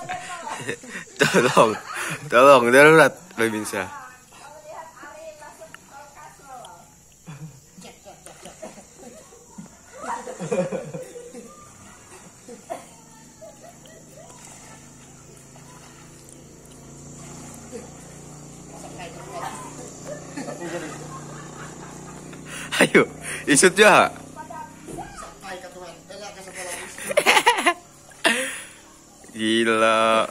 tolong, tolong darurat pemirsa. Ayo, isut ya. Gila.